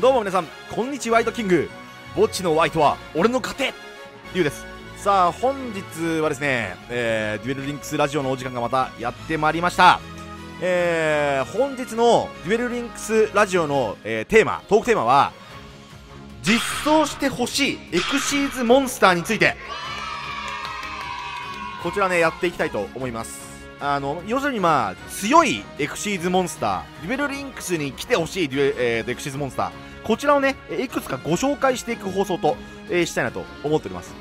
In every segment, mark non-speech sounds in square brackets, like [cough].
どうも皆さんこんにちはワイトキング。墓地のワイトは俺の糧リュウです。さあ本日はですね、えー、デュエルリンクスラジオのお時間がまたやってまいりました。えー、本日のデュエルリンクスラジオの、えー、テーマトークテーマは実装してほしいエクシーズモンスターについて。こちらねやっていきたいと思います。あの要するにまあ強いエクシーズモンスターデュエルリンクスに来てほしいデュエ、えー、エクシーズモンスター。こちらをねいくつかご紹介していく放送と、えー、したいなと思っております。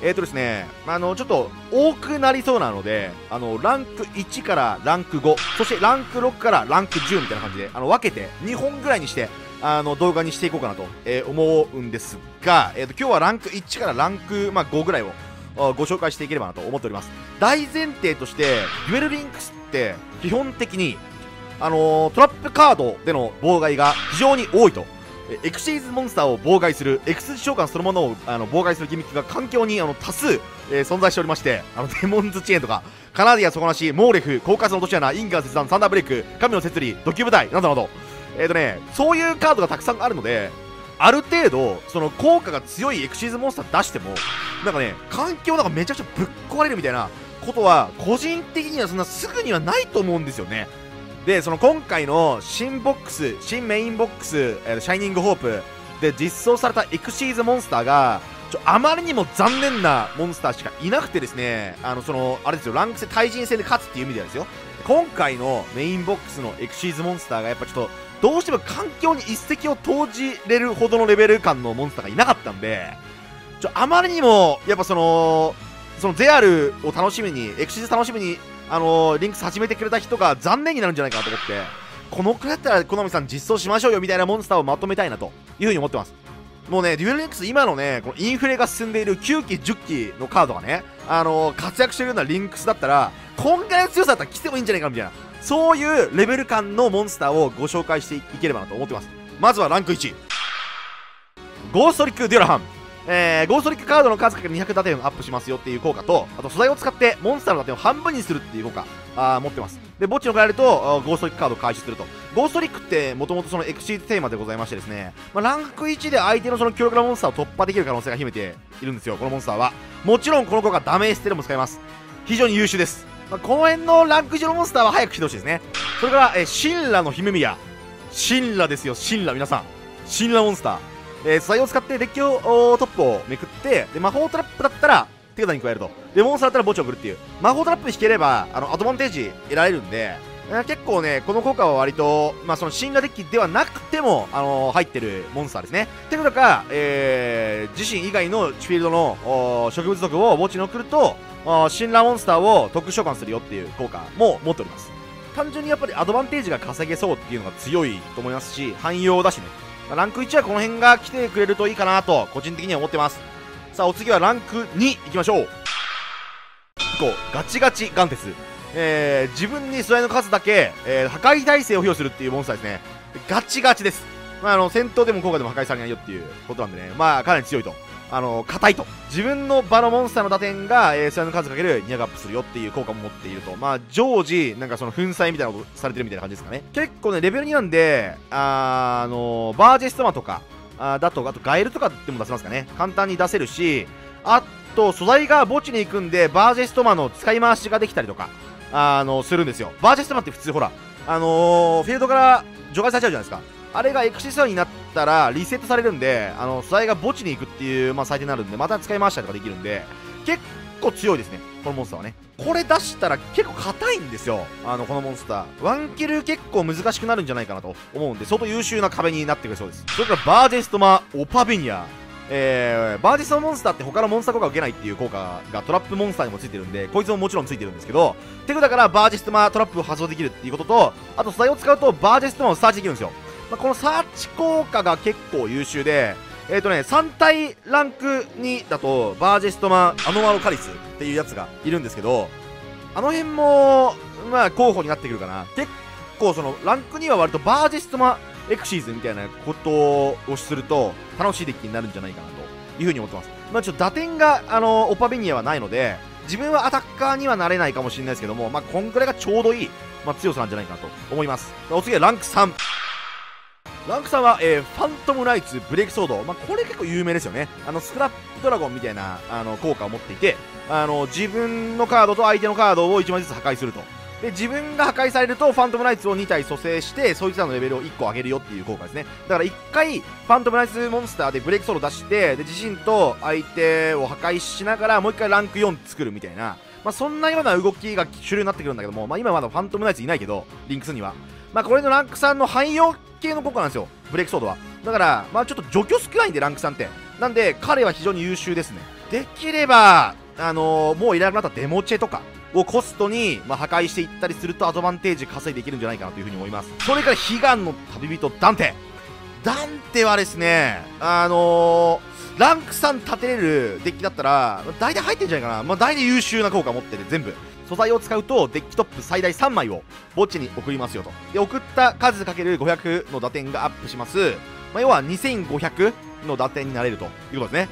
えーとですね、あの、ちょっと多くなりそうなので、あの、ランク1からランク5、そしてランク6からランク10みたいな感じで、あの、分けて2本ぐらいにして、あの、動画にしていこうかなと、えー、思うんですが、えーと、今日はランク1からランク、まあ、5ぐらいをご紹介していければなと思っております。大前提として、デュエルリンクスって基本的に、あのー、トラップカードでの妨害が非常に多いと。エクシーズモンスターを妨害する、エクス召喚そのものをあの妨害するギミックが環境にあの多数、えー、存在しておりまして、あの [laughs] デモンズチェーンとか、カナディア底なし、モーレフ、狡猾の落とし穴、インガー切断、サンダーブレイク、神の摂理、ドキュー部隊などなど、えっ、ー、とね、そういうカードがたくさんあるので、ある程度、その効果が強いエクシーズモンスター出しても、なんかね、環境なんかめちゃくちゃぶっ壊れるみたいなことは、個人的にはそんなすぐにはないと思うんですよね。で、その今回の新ボックス、新メインボックス、えー、シャイニングホープで実装されたエクシーズモンスターが、ちょあまりにも残念なモンスターしかいなくてですね、あの、その、あれですよ、ランク戦、対人戦で勝つっていう意味ではですよ、今回のメインボックスのエクシーズモンスターがやっぱちょっと、どうしても環境に一石を投じれるほどのレベル感のモンスターがいなかったんで、ちょ、あまりにも、やっぱその、そのゼアルを楽しみに、エクシーズ楽しみにあのー、リンクス始めてくれた人が残念になるんじゃないかなと思って、このくらいだったら、コナミさん実装しましょうよみたいなモンスターをまとめたいなというふうに思ってます。もうね、デュエルリンクス今のね、このインフレが進んでいる9期、10期のカードがね、あのー、活躍してるようなリンクスだったら、こんぐらいの強さだったら来てもいいんじゃないかみたいな、そういうレベル感のモンスターをご紹介していければなと思ってます。まずはランク1。ゴーストリック・デュラハン。えー、ゴーストリックカードの数かけ200打点アップしますよっていう効果と、あと素材を使ってモンスターの打点を半分にするっていう効果、あ持ってます。で、墓地の変えると、ゴーストリックカードを回収すると。ゴーストリックってもともとそのエクシーズテーマでございましてですね、まあ、ランク1で相手のその強力なモンスターを突破できる可能性が秘めているんですよ、このモンスターは。もちろんこの効果ダメーステでも使えます。非常に優秀です。まあ、この辺のランク1のモンスターは早く来てほしいですね。それから、えー、シンラの姫宮。シンラですよ、シンラ皆さん。シンラモンスター。えー、素材を使ってデッキをトップをめくってで魔法トラップだったら手札に加えるとでモンスターだったら墓地を送るっていう魔法トラップ引ければあのアドバンテージ得られるんで結構ね、この効果は割と、まあ、そのシンラデッキではなくても、あのー、入ってるモンスターですね。ってことか、えー、自身以外のフィールドの植物族を墓地に送ると、シンラモンスターを特殊召喚するよっていう効果も持っております。単純にやっぱりアドバンテージが稼げそうっていうのが強いと思いますし、汎用だしね。ランク1はこの辺が来てくれるといいかなと個人的には思ってますさあお次はランク2いきましょう。こう。ガチガチガンテス。えー、自分に素材の数だけ、えー、破壊耐性を付与するっていうモンスターですね。ガチガチです。まあ、あの戦闘でも効果でも破壊されないよっていうことなんでね。まあかなり強いと。あの硬いと。自分の場のモンスターの打点が、えー、それの数かける200アップするよっていう効果も持っていると。まあ常時なんかその粉砕みたいなことされてるみたいな感じですかね。結構ねレベル2なんであ、あのバージェストマとかあだとあとガエルとかでも出せますかね。簡単に出せるしあと素材が墓地に行くんでバージェストマの使い回しができたりとかあのするんですよ。バージェストマって普通ほらあのー、フィールドから除外されちゃうじゃないですか。あれがエクシスになったらリセットされるんで、あの、素材が墓地に行くっていう、まあ、最低になるんで、また使い回したりとかできるんで、結構強いですね、このモンスターはね。これ出したら結構硬いんですよ、あの、このモンスター。ワンキル結構難しくなるんじゃないかなと思うんで、相当優秀な壁になってくるそうです。それからバージェストマ、オパビニア。えー、バージェストモンスターって他のモンスター効果を受けないっていう効果がトラップモンスターにもついてるんで、こいつももちろんついてるんですけど、てことだからバージェストマトラップを発動できるっていうことと、あと素材を使うとバージェストマをサーチできるんですよ。まあ、このサーチ効果が結構優秀で、えっ、ー、とね、3体ランク2だと、バージェストマン、アノマロカリスっていうやつがいるんですけど、あの辺も、まあ、候補になってくるかな。結構、その、ランク2は割とバージェストマンエクシーズみたいなことをすると、楽しいデッキになるんじゃないかなというふうに思ってます。まあ、ちょっと打点が、あの、オパベニアはないので、自分はアタッカーにはなれないかもしれないですけども、まあ、こんくらいがちょうどいい、まあ、強さなんじゃないかなと思います。お次はランク3。ランク3は、えー、ファントムナイツブレイクソード、まあ、これ結構有名ですよね。あのスクラップドラゴンみたいなあの効果を持っていてあの自分のカードと相手のカードを1枚ずつ破壊すると。で自分が破壊されるとファントムナイツを2体蘇生してそいつらのレベルを1個上げるよっていう効果ですね。だから1回ファントムナイツモンスターでブレイクソード出してで自身と相手を破壊しながらもう1回ランク4作るみたいな。まあ、そんなような動きが主流になってくるんだけども、まあ、今まだファントムナイツいないけどリンクスには。まあ、これのランク3の汎用系の効果なんですよ。ブレイクソードは。だからまあちょっと除去少ないんでランク3って。なんで彼は非常に優秀ですね。できればあのー、もういらなくなったデモチェとかをコストに、まあ、破壊していったりするとアドバンテージ稼いでいけるんじゃないかなというふうに思います。それから悲願の旅人ダンテ。ダンテはですねあの、ランク3立てれるデッキだったら大体入ってんじゃないかな、まあ、大体優秀な効果持ってる。全部。素材を使うとデッキトップ最大3枚を墓地に送りますよと。で送った数かける500の打点がアップします、まあ、要は2500の打点になれるということですね。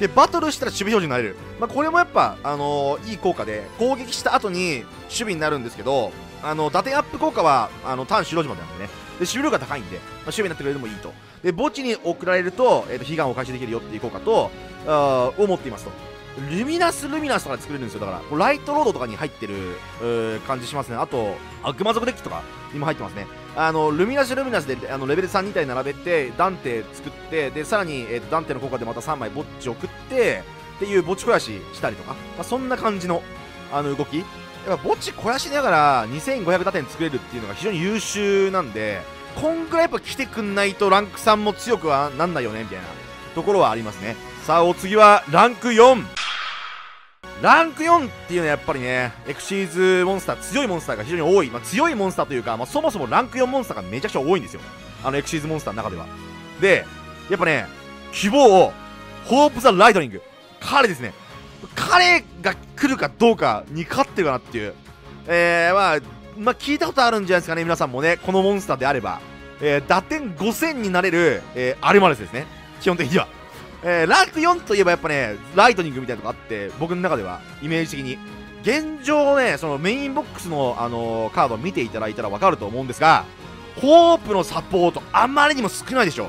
でバトルしたら守備表示になれる、まあ、これもやっぱ、あのー、いい効果で攻撃した後に守備になるんですけどあの打点アップ効果はあの単白島なんでね。で守備が高いんで、まあ、守備になってくれるのもいいと。で墓地に送られると,、えーと、悲願を開始できるよっていこう効果とあを持っていますと。ルミナスルミナスとかで作れるんですよ。だからライトロードとかに入ってる感じしますね。あと悪魔族デッキとかにも入ってますね。あのルミナスルミナスであのレベル3 2体並べてダンテ作ってでさらに、えーと、ダンテの効果でまた3枚墓地送ってっていう墓地肥やししたりとか、まあ、そんな感じのあの動きやっぱ墓地肥やしながら2500打点作れるっていうのが非常に優秀なんでこんぐらいやっぱ来てくんないとランク3も強くはなんないよねみたいなところはありますねさあお次はランク4ランク4っていうのはやっぱりね、エクシーズモンスター、強いモンスターが非常に多い。まあ、強いモンスターというか、まあ、そもそもランク4モンスターがめちゃくちゃ多いんですよ。あのエクシーズモンスターの中では。で、やっぱね、希望を、ホープ・ザ・ライトニング。彼ですね。彼が来るかどうかに勝ってるかなっていう。えー、まあ、まあ、聞いたことあるんじゃないですかね、皆さんもね。このモンスターであれば。えー、打点5000になれる、えー、アルマレスですね。基本的には。えー、ランク4といえばやっぱね、ライトニングみたいなのがあって、僕の中では、イメージ的に。現状ね、そのメインボックスの、あのー、カードを見ていただいたらわかると思うんですが、ホープのサポート、あまりにも少ないでしょ。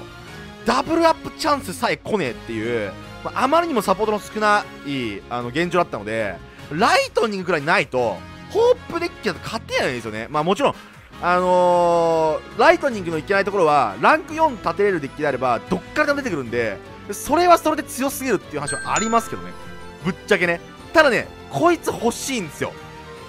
ダブルアップチャンスさえ来ねえっていう、まあ、まりにもサポートの少ないあの現状だったので、ライトニングくらいないと、ホープデッキだと勝てないんですよね。まあもちろん、あのー、ライトニングのいけないところは、ランク4立てれるデッキであれば、どっからでも出てくるんで、それはそれで強すぎるっていう話はありますけどね。ぶっちゃけね。ただねこいつ欲しいんですよ。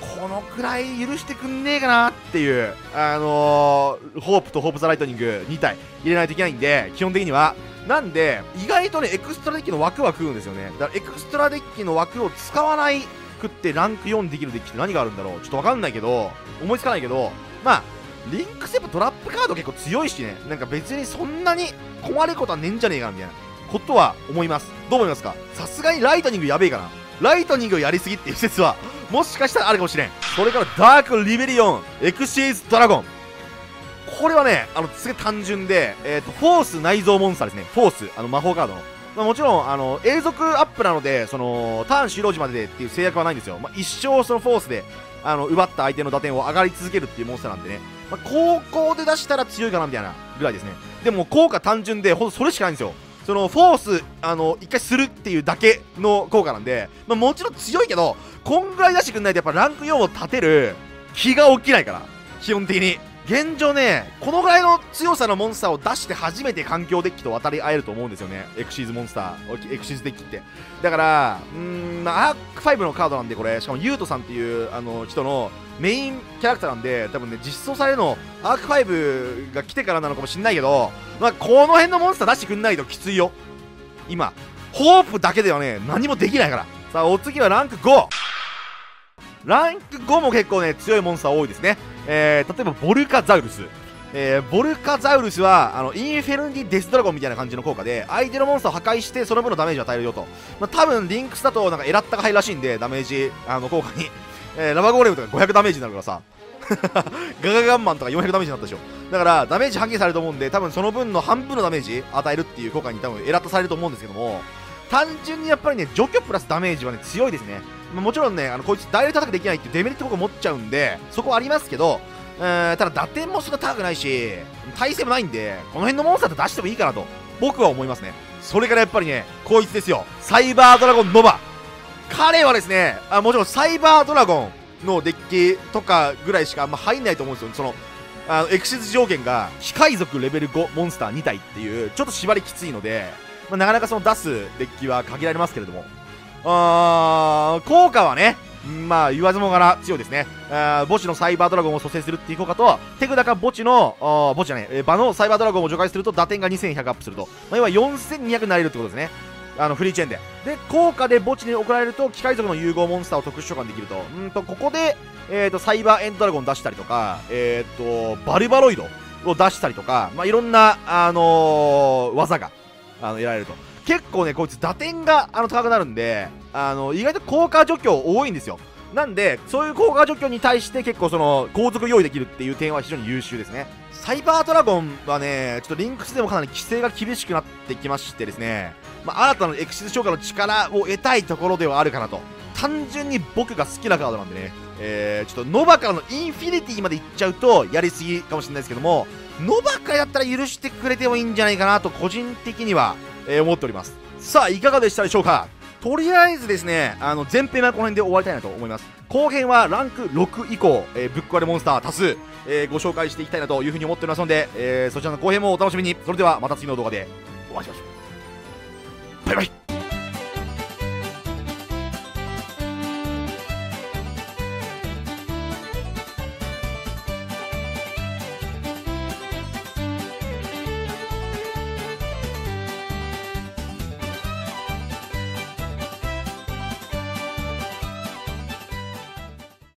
このくらい許してくんねえかなっていうあのー、ホープとホープザライトニング2体入れないといけないんで基本的にはなんで意外とねエクストラデッキの枠は食うんですよね。だからエクストラデッキの枠を使わないくってランク4できるデッキって何があるんだろう？ちょっとわかんないけど思いつかないけどまあリンクセブトラップカード結構強いしね。なんか別にそんなに困ることはねえんじゃねえかみたいな。ことは思います。どう思いますか？さすがにライトニングやべえかな。ライトニングをやりすぎっていう説はもしかしたらあるかもしれん。それからダークリベリオン。エクシーズドラゴンこれはねあのすげえ単純で、えーと、フォース内蔵モンスターですね。フォースあの魔法カードの。まあ、もちろんあの永続アップなのでそのターン終了時まででっていう制約はないんですよ、まあ、一生そのフォースであの奪った相手の打点を上がり続けるっていうモンスターなんでね、まあ、高校で出したら強いかなみたいなぐらいですね。でも効果単純でほんとそれしかないんですよ。そのフォースあの一回するっていうだけの効果なんで、まあ、もちろん強いけどこんぐらい出してくんないとやっぱランク4を立てる気が起きないから。基本的に。現状ねこのぐらいの強さのモンスターを出して初めて環境デッキと渡り合えると思うんですよね。エクシーズモンスターエクシーズデッキって。だからうーん、アーク5のカードなんでこれ。しかもユートさんっていうあの人のメインキャラクターなんで多分ね実装されるのアーク5が来てからなのかもしんないけど、まあ、この辺のモンスター出してくんないときついよ。今ホープだけではね何もできないから。さあお次はランク5ランク5も結構ね強いモンスター多いですね。えー、例えばボルカザウルス。えー、ボルカザウルスはあのインフェルニデスドラゴンみたいな感じの効果で相手のモンスターを破壊してその分のダメージを与えるよと、まあ、多分リンクスだとなんかエラッタが入るらしいんでダメージあの効果に、えー、ラバーゴーレムとか500ダメージになるからさ。[laughs] ガガガンマンとか400ダメージになったでしょ。だからダメージ半減されると思うんで多分その分の半分のダメージ与えるっていう効果に多分エラッタされると思うんですけども単純にやっぱりね除去プラスダメージはね強いですね、もちろんねあのこいつダイレクトアタックできないってデメリット僕持っちゃうんでそこはありますけどーただ打点もそんな高くないし耐性もないんでこの辺のモンスターって出してもいいかなと僕は思いますね。それからやっぱりねこいつですよ。サイバードラゴンノバ。彼はですねあもちろんサイバードラゴンのデッキとかぐらいしかあんま入んないと思うんですよ。そのあのエクシズ条件が機械族レベル5モンスター2体っていうちょっと縛りきついので、まあ、なかなかその出すデッキは限られますけれども。あー効果はねまあ言わずもがな強いですね。あ墓地のサイバードラゴンを蘇生するっていう効果と手札か墓地の墓地じゃない、えー、場のサイバードラゴンを除外すると打点が2100アップすると、まあ、要は4200になれるってことですね。あのフリーチェーンで。で効果で墓地に送られると機械族の融合モンスターを特殊召喚できると。うんとここで、えーと、サイバーエンドドラゴン出したりとかえっ、ー、とバルバロイドを出したりとか、まあ、いろんな、あのー、技があの得られると。結構ねこいつ打点があの高くなるんであの意外と効果除去多いんですよ。なんでそういう効果除去に対して結構その後続用意できるっていう点は非常に優秀ですね。サイバードラゴンはねちょっとリンクスでもかなり規制が厳しくなってきましてですね、まあ、新たなエクシズ召喚の力を得たいところではあるかなと。単純に僕が好きなカードなんでね、えー、ちょっとノバからのインフィニティまでいっちゃうとやりすぎかもしれないですけどもノバからだったら許してくれてもいいんじゃないかなと個人的には、え、思っておりますさあいかがでしたでしょうか？とりあえずですね、あの前編はこの辺で終わりたいなと思います。後編はランク6以降、えー、ぶっ壊れモンスター多数、えー、ご紹介していきたいなというふうに思っておりますので、えー、そちらの後編もお楽しみに。それではまた次の動画でお会いしましょう。バイバイ